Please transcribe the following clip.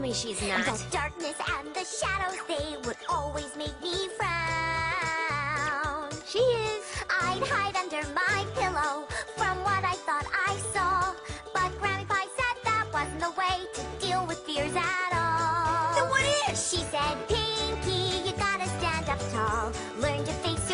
me she's not. The darkness and the shadows, they would always make me frown. She is. I'd hide under my pillow from what I thought I saw. But Grammy Pie said that wasn't the way to deal with fears at all. Then what is? She said, Pinky, you gotta stand up tall. Learn to face